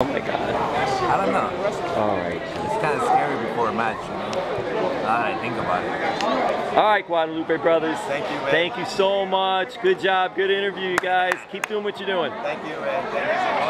Oh my god. I don't know. All right. It's kind of scary before a match, you know. Now I think about it. All right, Guadalupe brothers. Thank you, man. Thank you so much. Good job. Good interview, you guys. Keep doing what you're doing. Thank you, man. Thank you so